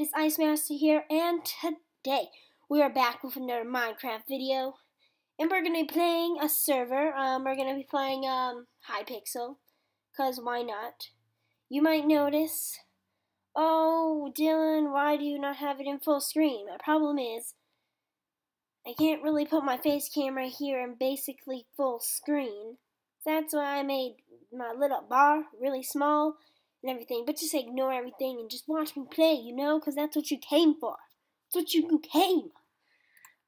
It is Ice Master here, and today we are back with another Minecraft video. And we're going to be playing a server. Um, we're going to be playing um, Hypixel, because why not? You might notice, oh, Dylan, why do you not have it in full screen? My problem is, I can't really put my face camera here in basically full screen. That's why I made my little bar really small and everything, but just ignore everything and just watch me play, you know, because that's what you came for. That's what you came.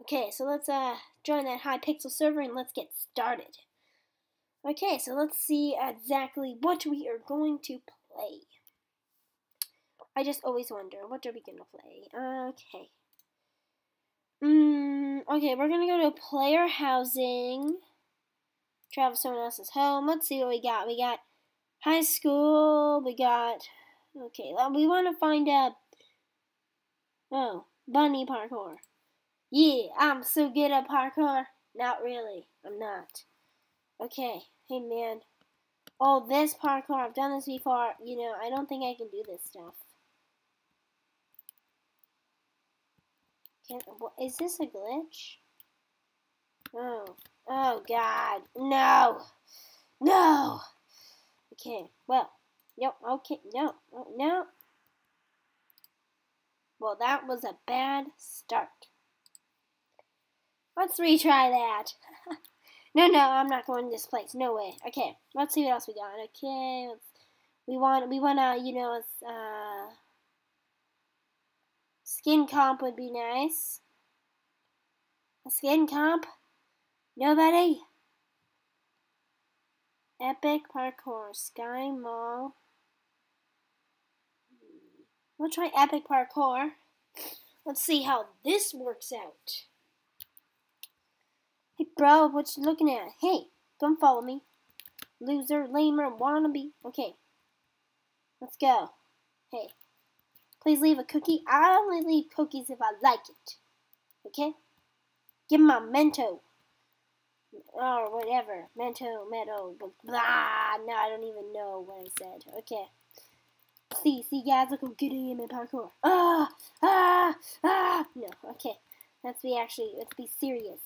Okay, so let's uh join that high Hypixel server and let's get started. Okay, so let's see exactly what we are going to play. I just always wonder, what are we gonna play? Okay. Mm, okay, we're gonna go to player housing. Travel someone else's home. Let's see what we got. We got high school. We got okay. We want to find out. Oh, bunny parkour. Yeah, I'm so good at parkour. Not really. I'm not. Okay. Hey man. Oh, this parkour. I've done this before. You know, I don't think I can do this stuff. Can, is this a glitch? Oh. Oh God. No. No. Okay, well, no, okay, no, no. Well, that was a bad start. Let's retry that. no, no, I'm not going this place. No way. Okay, let's see what else we got. Okay, we want, we want to, you know, uh, skin comp would be nice. A skin comp? Nobody? Epic Parkour, Sky Mall. We'll try Epic Parkour. Let's see how this works out. Hey, bro, what you looking at? Hey, don't follow me. Loser, lamer, wannabe. Okay, let's go. Hey, please leave a cookie. I only leave cookies if I like it. Okay? Give my mento or whatever. Mento, meadow, blah. No, I don't even know what I said. Okay. See, see, guys, look how good I am at parkour. Ah, ah, ah. No, okay. Let's be actually, let's be serious.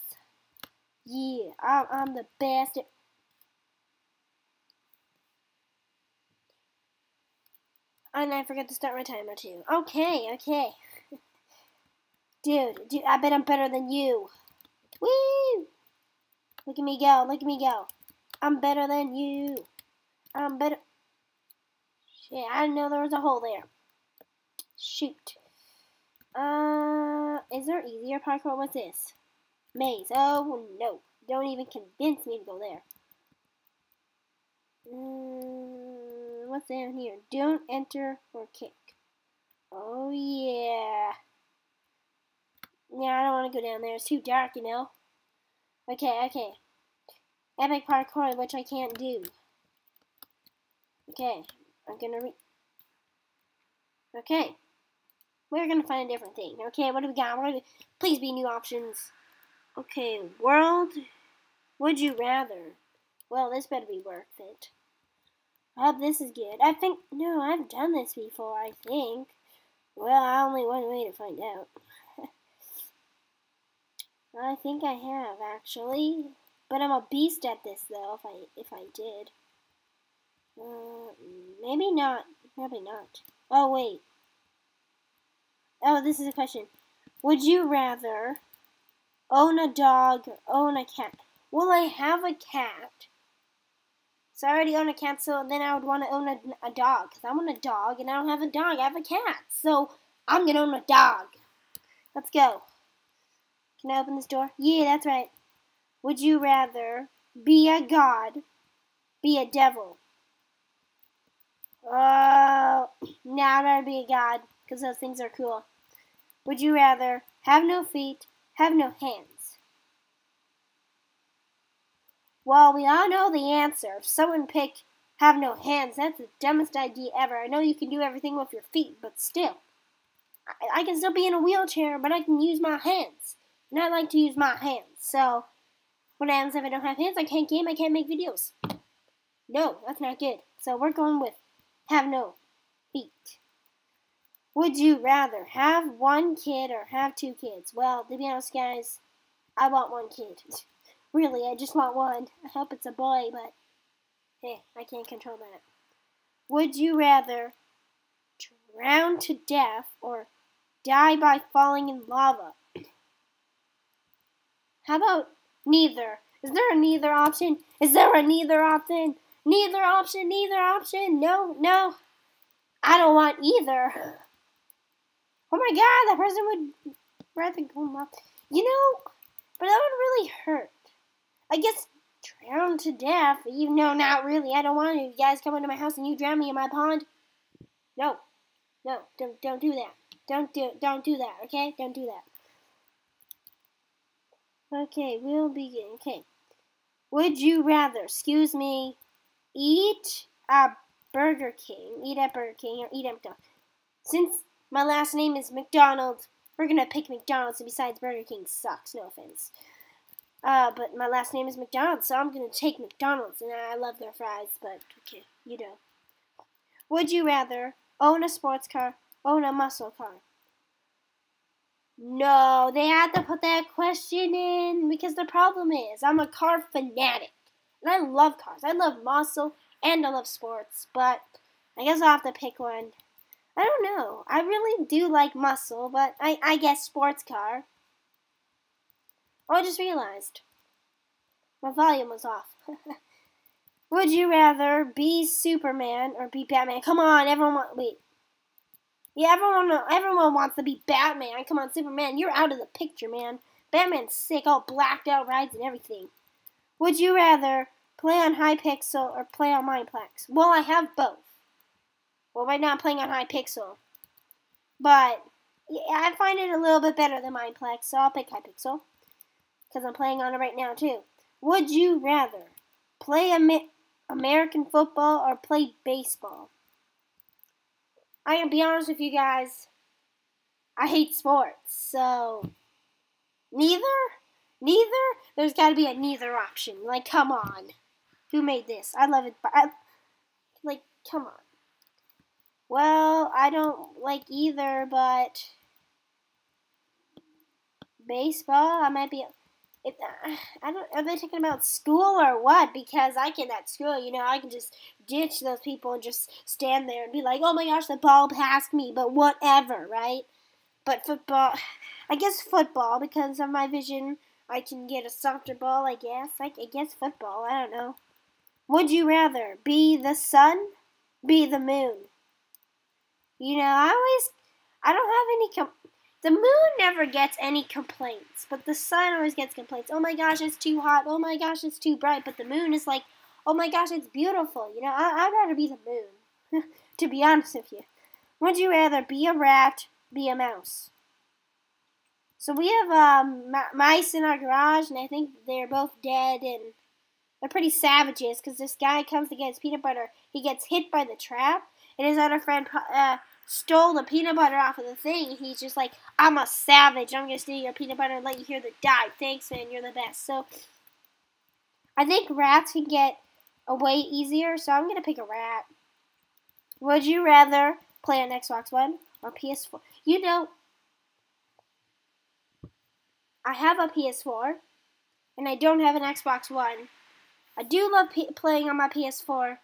Yeah, I'm, I'm the best. And I forgot to start my timer too. Okay, okay. dude, dude, I bet I'm better than you. Woo! Look at me go. Look at me go. I'm better than you. I'm better. Shit, I didn't know there was a hole there. Shoot. Uh, is there easier parkour? What's this? Maze. Oh, no. Don't even convince me to go there. Uh, what's down here? Don't enter or kick. Oh, yeah. Yeah, I don't want to go down there. It's too dark, you know. Okay, okay. Epic parkour, which I can't do. Okay, I'm gonna re- Okay. We're gonna find a different thing. Okay, what do we got? What do we- Please be new options. Okay, world. Would you rather? Well, this better be worth it. I hope this is good. I think, no, I've done this before, I think. Well, I only one way to find out. I think I have actually, but I'm a beast at this though. If I if I did, uh, maybe not. Probably not. Oh wait. Oh, this is a question. Would you rather own a dog or own a cat? Will I have a cat? So I already own a cat, so then I would want to own a, a dog. Because I want a dog, and I don't have a dog. I have a cat. So I'm going to own a dog. Let's go. Can I open this door? Yeah, that's right. Would you rather be a god, be a devil? Uh, oh, now I'd rather be a god because those things are cool. Would you rather have no feet, have no hands? Well, we all know the answer. If someone pick have no hands, that's the dumbest idea ever. I know you can do everything with your feet, but still. I, I can still be in a wheelchair, but I can use my hands. And I like to use my hands. So, what happens if I don't have hands? I can't game, I can't make videos. No, that's not good. So, we're going with have no feet. Would you rather have one kid or have two kids? Well, to be honest, guys, I want one kid. really, I just want one. I hope it's a boy, but hey, I can't control that. Would you rather drown to death or die by falling in lava? How about neither? Is there a neither option? Is there a neither option? Neither option, neither option. No, no. I don't want either. Oh my god, that person would rather go up. You know, but that would really hurt. I guess drown to death, You know, not really. I don't want. You guys come into my house and you drown me in my pond. No. No, don't don't do that. Don't do don't do that, okay? Don't do that. Okay, we'll begin. Okay. Would you rather, excuse me, eat a Burger King, eat at Burger King, or eat at McDonald's? Since my last name is McDonald, we're gonna pick McDonald's, and besides, Burger King sucks, no offense. Uh, but my last name is McDonald, so I'm gonna take McDonald's, and I love their fries, but okay, you know. Would you rather own a sports car, own a muscle car? No, they had to put that question in because the problem is I'm a car fanatic. And I love cars. I love muscle and I love sports. But I guess I'll have to pick one. I don't know. I really do like muscle, but I, I guess sports car. Oh, I just realized. My volume was off. Would you rather be Superman or be Batman? Come on, everyone. Wait. Yeah, everyone, everyone wants to be Batman. Come on, Superman, you're out of the picture, man. Batman's sick, all blacked out rides and everything. Would you rather play on Hypixel or play on Mineplex? Well, I have both. Well, right now I'm playing on Hypixel. But yeah, I find it a little bit better than Mineplex, so I'll pick Hypixel. Because I'm playing on it right now, too. Would you rather play Amer American football or play baseball? I can be honest with you guys. I hate sports, so neither, neither. There's got to be a neither option. Like, come on, who made this? I love it, but I, like, come on. Well, I don't like either, but baseball. I might be if I don't, are they talking about school or what? Because I can at school, you know, I can just ditch those people and just stand there and be like, oh my gosh, the ball passed me, but whatever, right? But football, I guess football because of my vision, I can get a softer ball. I guess, I, I guess football. I don't know. Would you rather be the sun, be the moon? You know, I always, I don't have any the moon never gets any complaints, but the sun always gets complaints. Oh my gosh, it's too hot. Oh my gosh, it's too bright. But the moon is like, oh my gosh, it's beautiful. You know, I, would rather be the moon, to be honest with you. Would you rather be a rat, be a mouse? So we have um, mice in our garage, and I think they're both dead, and they're pretty savages because this guy comes to get his peanut butter. He gets hit by the trap, and his other friend uh, stole the peanut butter off of the thing. He's just like, I'm a savage. I'm gonna steal your peanut butter and let you hear the die. Thanks, man. You're the best. So I think rats can get away easier. So I'm gonna pick a rat. Would you rather play on Xbox One or PS4? You know, I have a PS4 and I don't have an Xbox One. I do love playing on my PS4,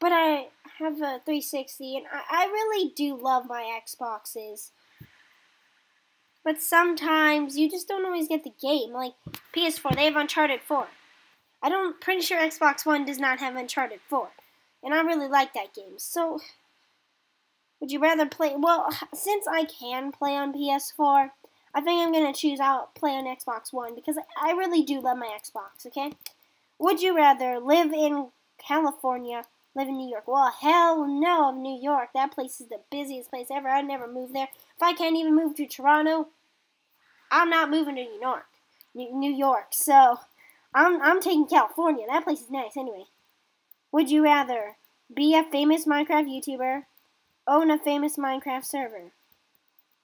but I have a 360, and I, I really do love my Xboxes. But sometimes you just don't always get the game. Like PS4, they have Uncharted 4. I don't pretty sure Xbox One does not have Uncharted 4. And I really like that game. So would you rather play well since I can play on PS4, I think I'm gonna choose out play on Xbox One because I really do love my Xbox, okay? Would you rather live in California live in New York. Well, hell no, I'm New York. That place is the busiest place ever. I'd never move there. If I can't even move to Toronto, I'm not moving to New York. New York. So, I'm I'm taking California. That place is nice anyway. Would you rather be a famous Minecraft YouTuber, own a famous Minecraft server?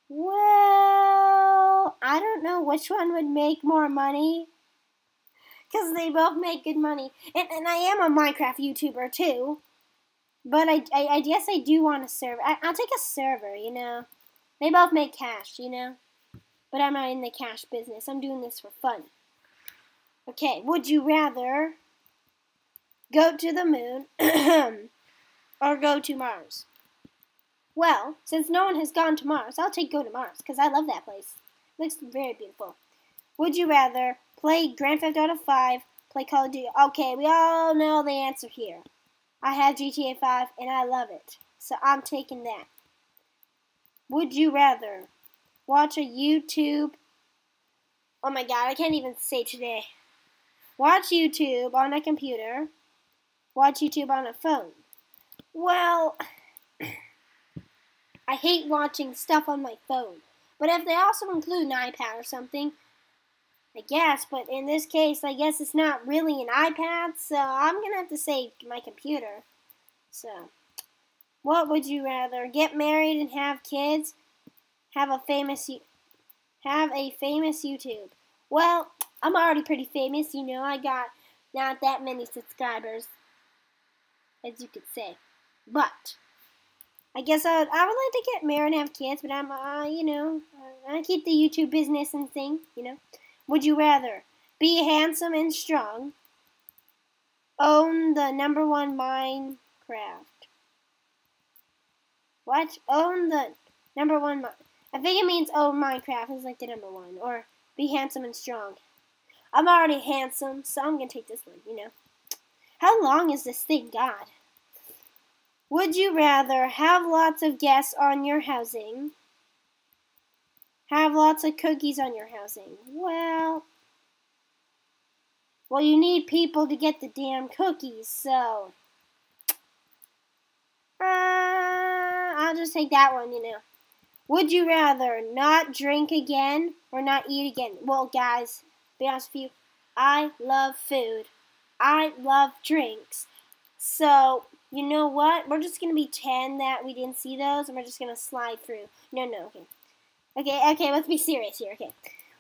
Well, I don't know which one would make more money because they both make good money. And, and I am a Minecraft YouTuber too. But I, I, I guess I do want a server. I, I'll take a server, you know. They both make cash, you know. But I'm not in the cash business. I'm doing this for fun. Okay, would you rather go to the moon or go to Mars? Well, since no one has gone to Mars, I'll take go to Mars because I love that place. It looks very beautiful. Would you rather play Grand Theft Auto 5, play Call of Duty? Okay, we all know the answer here. I have GTA 5 and I love it. So I'm taking that. Would you rather watch a YouTube? Oh my god, I can't even say today. Watch YouTube on a computer. Watch YouTube on a phone. Well, I hate watching stuff on my phone. But if they also include an iPad or something, I guess. But in this case, I guess it's not really an iPad, so I'm going to have to say my computer. So, what would you rather? Get married and have kids? Have a famous have a famous YouTube? Well, I'm already pretty famous, you know. I got not that many subscribers, as you could say. But I guess I would, I would like to get married and have kids, but I'm, uh, you know, I keep the YouTube business and thing, you know. Would you rather be handsome and strong, own the number one Minecraft? What? Own the number one. I think it means own Minecraft is like the number one, or be handsome and strong. I'm already handsome, so I'm gonna take this one. You know. How long is this thing, God? Would you rather have lots of guests on your housing? Have lots of cookies on your housing? Well, well, you need people to get the damn cookies, so. Uh, I'll just take that one, you know. Would you rather not drink again or not eat again? Well, guys, be honest with you, I love food. I love drinks. So, you know what? We're just going to be 10 that we didn't see those, and we're just going to slide through. No, no, okay. Okay, okay, let's be serious here, okay.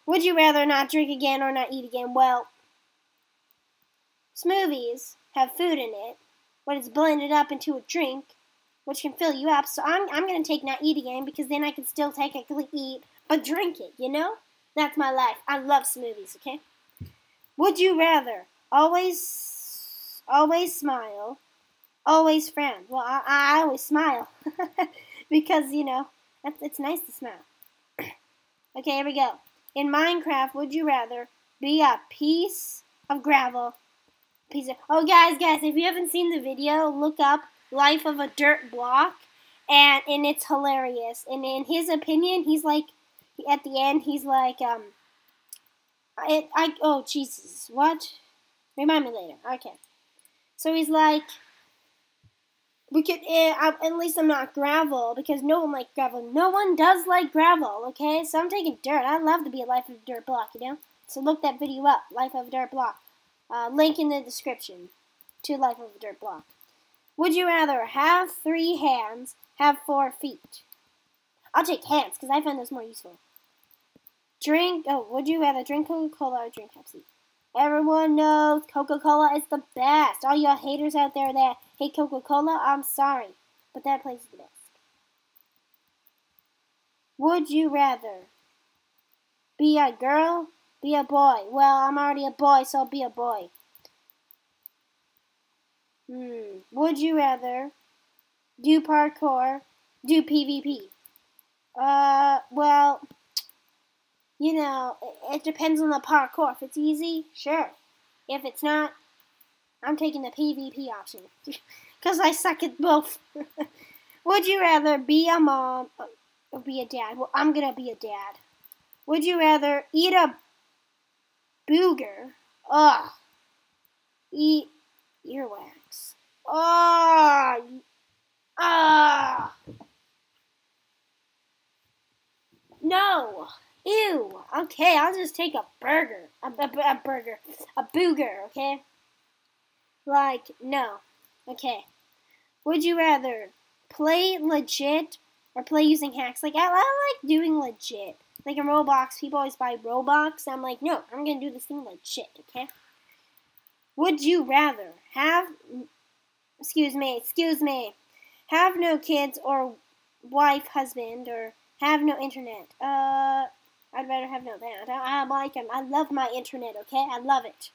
Would you rather not drink again or not eat again? Well, smoothies have food in it, but it's blended up into a drink, which can fill you up. So I'm, I'm going to take not eat again because then I can still technically eat, but drink it, you know? That's my life. I love smoothies, okay? Would you rather always, always smile always frown. Well, I, I always smile because you know it's, it's nice to smile. Okay, here we go. In Minecraft, would you rather be a piece of gravel? Piece of oh, guys, guys, if you haven't seen the video, look up "Life of a Dirt Block," and and it's hilarious. And in his opinion, he's like at the end, he's like um. I, I oh Jesus, what? Remind me later. Okay. So he's like, we could, uh, at least I'm not gravel because no one likes gravel. No one does like gravel, okay? So I'm taking dirt. I'd love to be a Life of Dirt Block, you know? So look that video up, Life of a Dirt Block. Uh, link in the description to Life of a Dirt Block. Would you rather have three hands, have four feet? I'll take hands because I find those more useful. Drink, oh, would you rather drink Coca-Cola or drink Pepsi? Everyone knows Coca-Cola is the best. All y'all haters out there that hate Coca-Cola, I'm sorry, but that place is the best. Would you rather be a girl, be a boy? Well, I'm already a boy, so I'll be a boy. Hmm. Would you rather do parkour, do PvP? Uh, well, you know, it, it depends on the parkour. If it's easy, sure. If it's not, I'm taking the PvP option. Because I suck at both. Would you rather be a mom or be a dad? Well, I'm going to be a dad. Would you rather eat a booger? Ugh. Eat earwax. Ugh. Ugh. No. Ew. Okay, I'll just take a burger. A, a, a burger. A booger, okay? Like, no. Okay. Would you rather play legit or play using hacks? Like, I, I like doing legit. Like in Roblox, people always buy Robux. I'm like, no, I'm going to do this thing legit, okay? Would you rather have excuse me, excuse me. Have no kids or wife, husband, or have no internet. Uh, I'd rather have no that. I, I like them. I love my internet, okay? I love it.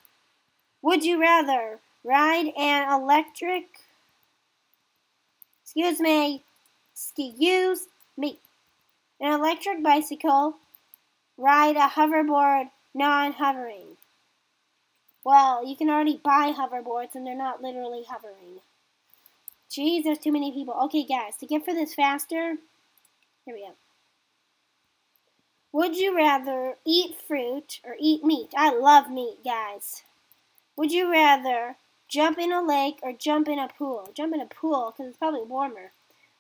Would you rather ride an electric, excuse me, excuse me, an electric bicycle, ride a hoverboard non-hovering? Well, you can already buy hoverboards and they're not literally hovering. Jeez, there's too many people. Okay, guys, to get for this faster, here we go. Would you rather eat fruit or eat meat? I love meat, guys. Would you rather jump in a lake or jump in a pool? Jump in a pool because it's probably warmer.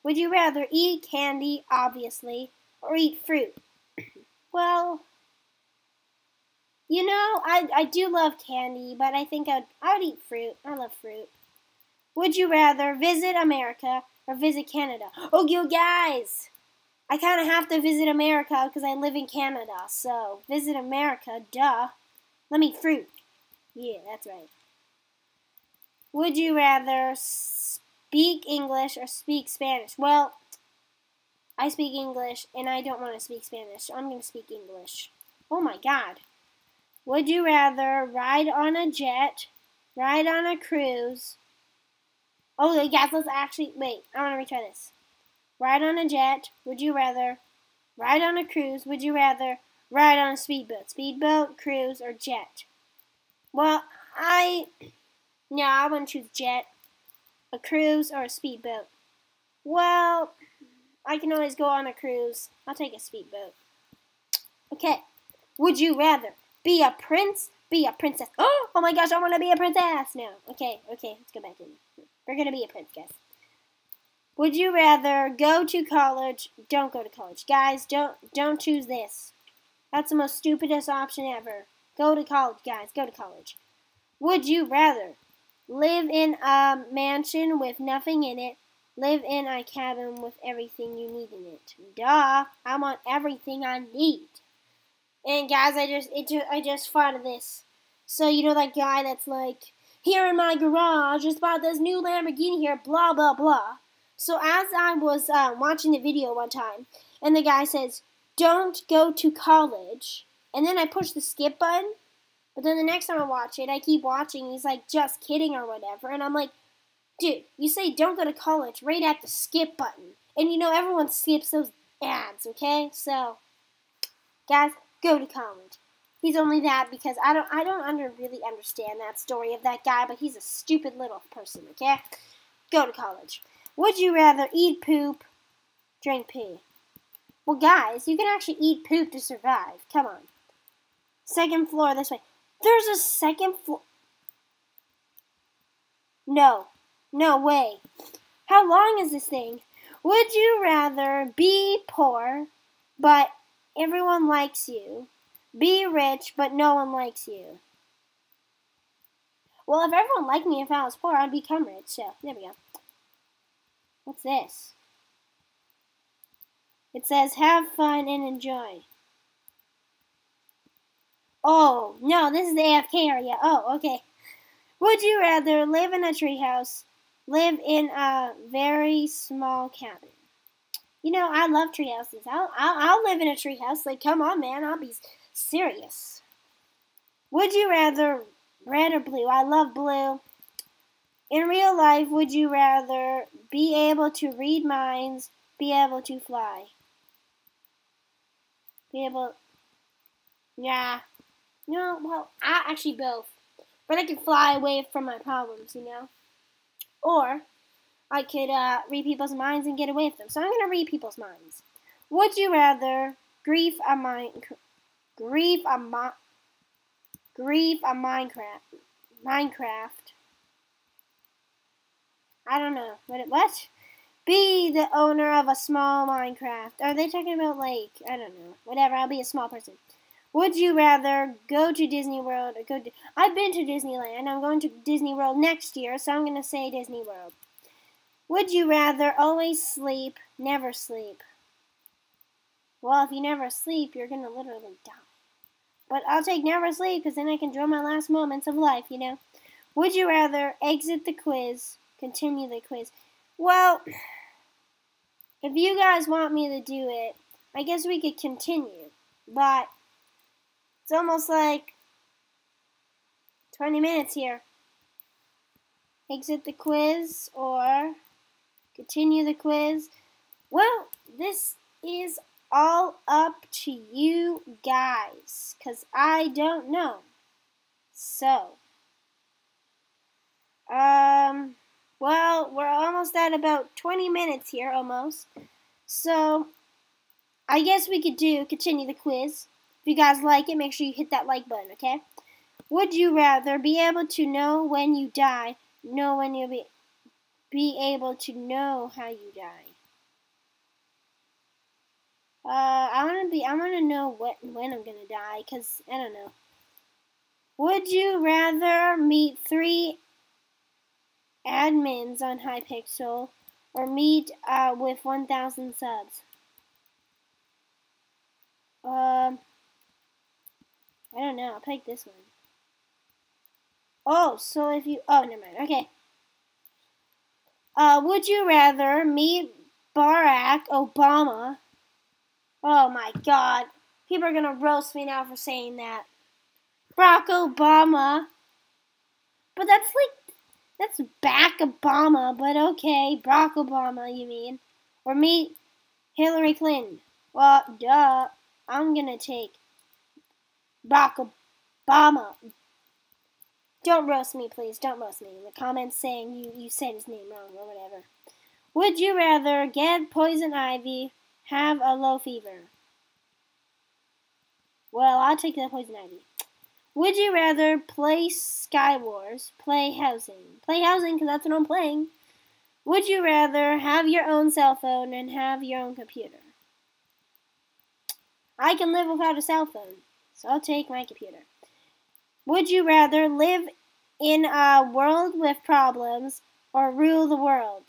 Would you rather eat candy, obviously, or eat fruit? well, you know, I, I do love candy, but I think I'd, I would eat fruit. I love fruit. Would you rather visit America or visit Canada? Oh, you guys! I kind of have to visit America because I live in Canada. So, visit America, duh. Let me fruit. Yeah, that's right. Would you rather speak English or speak Spanish? Well, I speak English and I don't want to speak Spanish. So I'm going to speak English. Oh my god. Would you rather ride on a jet, ride on a cruise, Oh, guys, let's actually wait. I want to retry this. Ride on a jet. Would you rather? Ride on a cruise. Would you rather? Ride on a speedboat. Speedboat, cruise, or jet? Well, I. No, I want to choose jet, a cruise, or a speedboat. Well, I can always go on a cruise. I'll take a speedboat. Okay. Would you rather be a prince, be a princess? Oh, oh my gosh, I want to be a princess now. Okay, okay, let's go back in. We're going to be a princess. Would you rather go to college? Don't go to college. Guys, don't don't choose this. That's the most stupidest option ever. Go to college, guys. Go to college. Would you rather live in a mansion with nothing in it, live in a cabin with everything you need in it? Duh. I want everything I need. And guys, I just it just, I just thought of this. So you know that guy that's like, here in my garage, just bought this new Lamborghini here, blah, blah, blah. So as I was uh, watching the video one time, and the guy says, don't go to college, and then I push the skip button, but then the next time I watch it, I keep watching, he's like, just kidding or whatever, and I'm like, dude, you say don't go to college right at the skip button. And you know, everyone skips those ads, okay? So, guys, go to college. He's only that because I don't I don't under, really understand that story of that guy, but he's a stupid little person, okay? Go to college. Would you rather eat poop, drink pee? Well, guys, you can actually eat poop to survive. Come on. Second floor this way. There's a second floor. No. No way. How long is this thing? Would you rather be poor, but everyone likes you, be rich, but no one likes you. Well, if everyone liked me if I was poor, I'd become rich. So, there we go. What's this? It says, have fun and enjoy. Oh, no, this is the AFK area. Oh, okay. Would you rather live in a treehouse, live in a very small cabin? You know, I love treehouses. I'll, I'll, I'll live in a treehouse. Like, come on, man. I'll be serious. Would you rather red or blue? I love blue. In real life, would you rather be able to read minds, be able to fly? Be able. Yeah. No, well, I actually both. But I could fly away from my problems, you know? Or I could uh, read people's minds and get away with them. So I'm going to read people's minds. Would you rather grief a mind Grief my Grief on Minecraft. Minecraft. I don't know. What? What? Be the owner of a small Minecraft. Are they talking about like I don't know. Whatever. I'll be a small person. Would you rather go to Disney World or go to? I've been to Disneyland. I'm going to Disney World next year, so I'm gonna say Disney World. Would you rather always sleep, never sleep? Well, if you never sleep, you're gonna literally die. But I'll take never sleep because then I can enjoy my last moments of life, you know. Would you rather exit the quiz continue the quiz. Well, if you guys want me to do it, I guess we could continue. But it's almost like 20 minutes here. Exit the quiz or continue the quiz. Well, this is all up to you guys because I don't know. So, um, well, we're almost at about 20 minutes here, almost. So, I guess we could do continue the quiz. If you guys like it, make sure you hit that like button, okay? Would you rather be able to know when you die, know when you'll be be able to know how you die? Uh, I want to be. I want to know what when I'm gonna die, cause I don't know. Would you rather meet three admins on Hypixel or meet uh, with 1,000 subs? Um, I don't know. I'll pick this one. Oh, so if you... Oh, never mind. Okay. Uh, would you rather meet Barack Obama? Oh, my God. People are going to roast me now for saying that. Barack Obama. But that's like... That's back Obama, but okay. Barack Obama, you mean. Or meet Hillary Clinton. Well, duh. I'm gonna take Barack Obama. Don't roast me, please. Don't roast me. In the comments saying you, you said his name wrong or whatever. Would you rather get poison ivy, have a low fever? Well, I'll take the poison ivy. Would you rather play Sky Wars, play housing? Play housing because that's what I'm playing. Would you rather have your own cell phone and have your own computer? I can live without a cell phone, so I'll take my computer. Would you rather live in a world with problems or rule the world?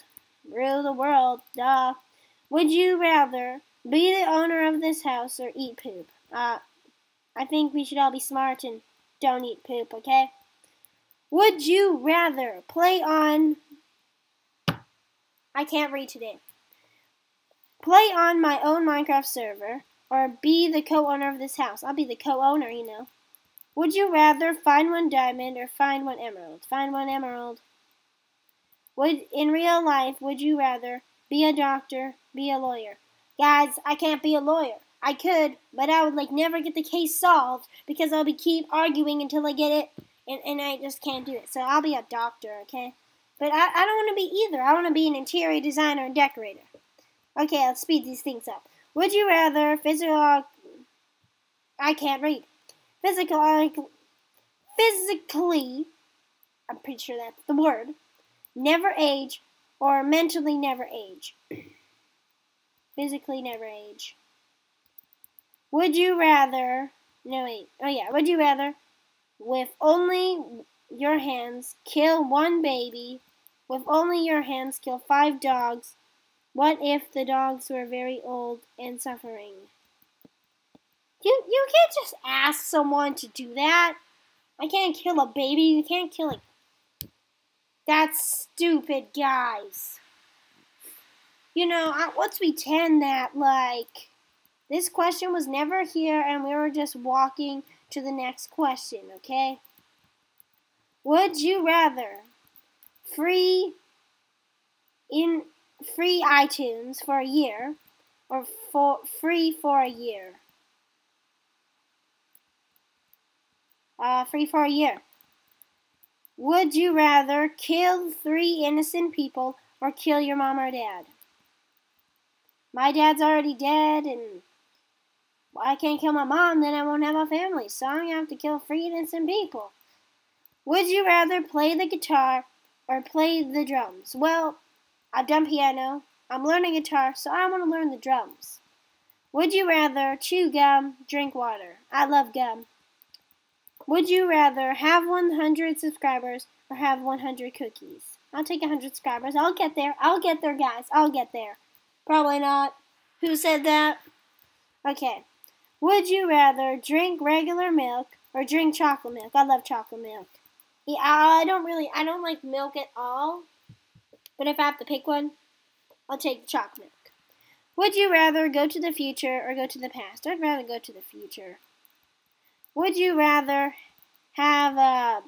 Rule the world, duh. Would you rather be the owner of this house or eat poop? Uh, I think we should all be smart and don't eat poop, okay? Would you rather play on. I can't read today. Play on my own Minecraft server or be the co-owner of this house. I'll be the co-owner, you know. Would you rather find one diamond or find one emerald? Find one emerald. Would in real life would you rather be a doctor, be a lawyer? Guys, I can't be a lawyer. I could, but I would like never get the case solved because I'll be keep arguing until I get it and, and I just can't do it. So I'll be a doctor, okay? But I, I don't want to be either. I want to be an interior designer and decorator. Okay, let's speed these things up. Would you rather physical? I can't read. Physical, physically. I'm pretty sure that's the word. Never age, or mentally never age. Physically never age. Would you rather? No wait. Oh yeah. Would you rather, with only your hands, kill one baby? With only your hands, kill five dogs what if the dogs were very old and suffering? You you can't just ask someone to do that. I can't kill a baby. You can't kill a. That's stupid, guys. You know, let's pretend that like this question was never here and we were just walking to the next question. Okay. Would you rather free in free iTunes for a year or for free for a year. Uh, free for a year. Would you rather kill three innocent people or kill your mom or dad? My dad's already dead, and I can't kill my mom, then I won't have a family, so I'm gonna have to kill three innocent people. Would you rather play the guitar or play the drums? Well, I've done piano. I'm learning guitar, so I want to learn the drums. Would you rather chew gum, drink water? I love gum. Would you rather have 100 subscribers or have 100 cookies? I'll take 100 subscribers. I'll get there. I'll get there, guys. I'll get there. Probably not. Who said that? Okay. Would you rather drink regular milk or drink chocolate milk? I love chocolate milk. Yeah, I don't really, I don't like milk at all. But if I have to pick one, I'll take the chocolate milk. Would you rather go to the future or go to the past? I'd rather go to the future. Would you rather have uh,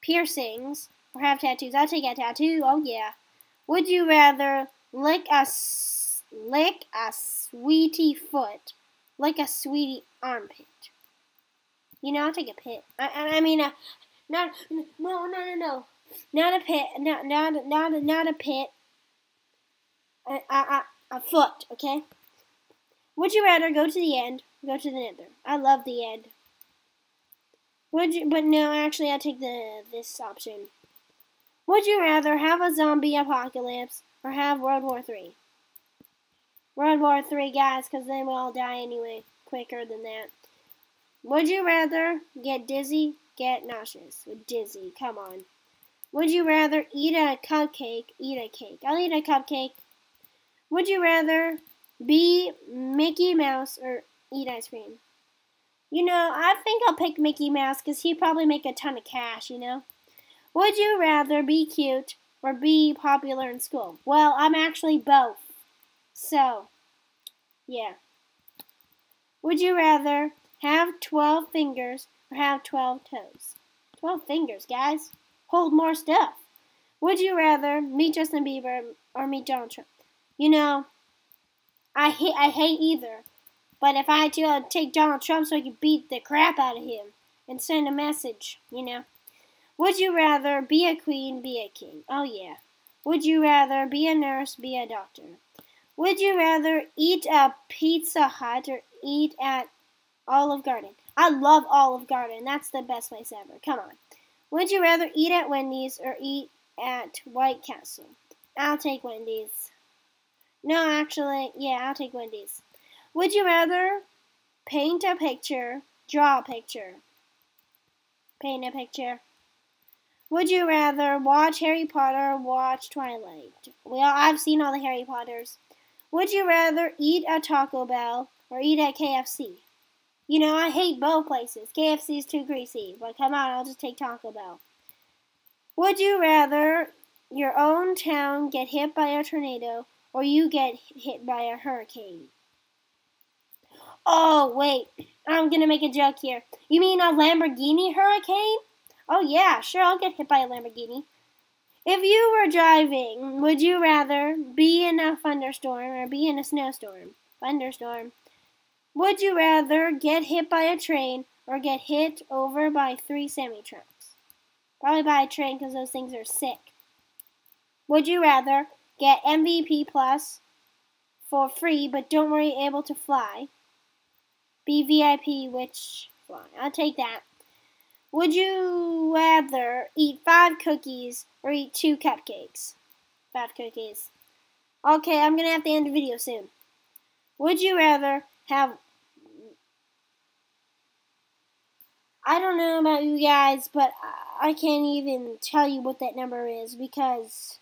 piercings or have tattoos? I'll take a tattoo. Oh yeah. Would you rather lick a lick a sweetie foot, lick a sweetie armpit? You know, I'll take a pit. I, I, I mean, uh, not no no no no, not a pit, not not not not a pit. A, a, a, foot, okay? Would you rather go to the end, go to the nether? I love the end. Would you? But no, actually, I take the this option. Would you rather have a zombie apocalypse or have World War Three? World War Three, guys, because then we'll all die anyway, quicker than that. Would you rather get dizzy, get nauseous? Dizzy, come on. Would you rather eat a cupcake, eat a cake? I'll eat a cupcake. Would you rather be Mickey Mouse or eat ice cream? You know, I think I'll pick Mickey Mouse because he'd probably make a ton of cash, you know? Would you rather be cute or be popular in school? Well, I'm actually both. So, yeah. Would you rather have 12 fingers or have 12 toes? 12 fingers, guys. Hold more stuff. Would you rather meet Justin Bieber or meet Donald Trump? You know, I hate I hate either. But if I had to, I'd take Donald Trump so I could beat the crap out of him and send a message, you know. Would you rather be a queen, be a king? Oh, yeah. Would you rather be a nurse, be a doctor? Would you rather eat at Pizza Hut or eat at Olive Garden? I love Olive Garden. That's the best place ever. Come on. Would you rather eat at Wendy's or eat at White Castle? I'll take Wendy's. No, actually, yeah, I'll take Wendy's. Would you rather paint a picture, draw a picture? Paint a picture. Would you rather watch Harry Potter or watch Twilight? Well, I've seen all the Harry Potters. Would you rather eat at Taco Bell or eat at KFC? You know, I hate both places. KFC is too greasy, but come on, I'll just take Taco Bell. Would you rather your own town get hit by a tornado or you get hit by a hurricane? Oh, wait. I'm going to make a joke here. You mean a Lamborghini hurricane? Oh, yeah, sure, I'll get hit by a Lamborghini. If you were driving, would you rather be in a thunderstorm or be in a snowstorm? Thunderstorm. Would you rather get hit by a train or get hit over by three semi trucks? Probably by a train because those things are sick. Would you rather get MVP Plus for free but don't worry able to fly? Be VIP, which fly? I'll take that. Would you rather eat five cookies or eat two cupcakes? Five cookies. Okay, I'm gonna have to end the video soon. Would you rather have I don't know about you guys, but I can't even tell you what that number is because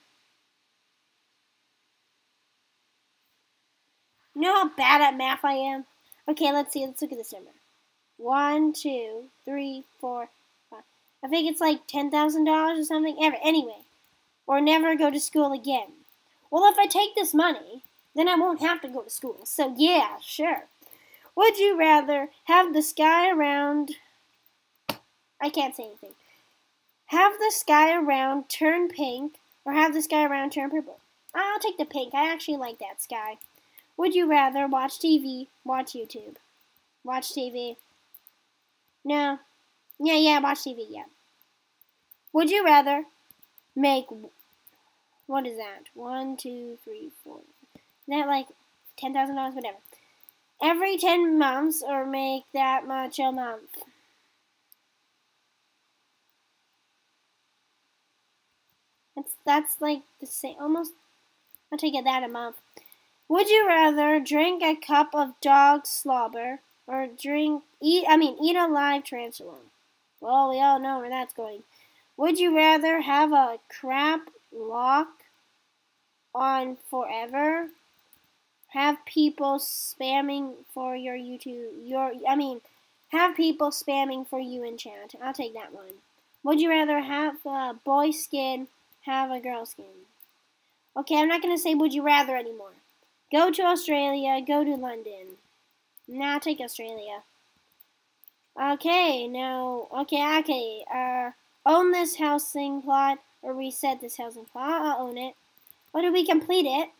you know how bad at math I am? Okay, let's see. Let's look at this number. One, two, three, four, five. I think it's like $10,000 or something. Ever. Anyway. Or never go to school again. Well, if I take this money, then I won't have to go to school. So, yeah, sure. Would you rather have the sky around. I can't say anything. Have the sky around turn pink or have the sky around turn purple? I'll take the pink. I actually like that sky. Would you rather watch TV, watch YouTube? Watch TV. No. Yeah, yeah, watch TV, yeah. Would you rather make, what is that? One, two, three, four. Is that like $10,000? Whatever. Every 10 months or make that much a month? That's, that's like the same, almost, I'll take it that amount. Would you rather drink a cup of dog slobber or drink eat I mean eat a live tarantula? Well, we all know where that's going. Would you rather have a crap lock on forever? Have people spamming for your YouTube your I mean have people spamming for you in chat. I'll take that one. Would you rather have a boy skin have a girl skin. Okay, I'm not going to say would you rather anymore. Go to Australia, go to London. Now take Australia. Okay, now, okay, okay, uh, own this housing plot, or reset this housing plot, I'll own it. What did we complete it?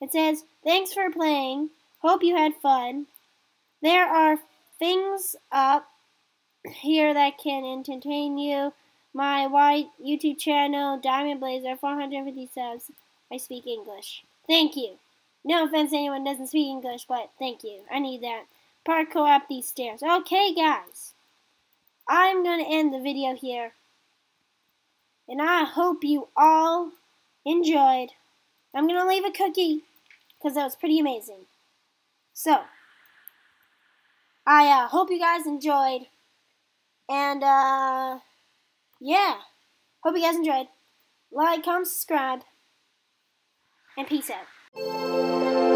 It says, thanks for playing, hope you had fun. There are things up here that can entertain you. My white YouTube channel, Diamond Blazer, 450 subs. I speak English. Thank you. No offense to anyone doesn't speak English, but thank you. I need that. Parkour up these stairs. Okay, guys. I'm going to end the video here. And I hope you all enjoyed. I'm going to leave a cookie because that was pretty amazing. So, I uh, hope you guys enjoyed. And, uh, yeah. Hope you guys enjoyed. Like, comment, subscribe. And peace out.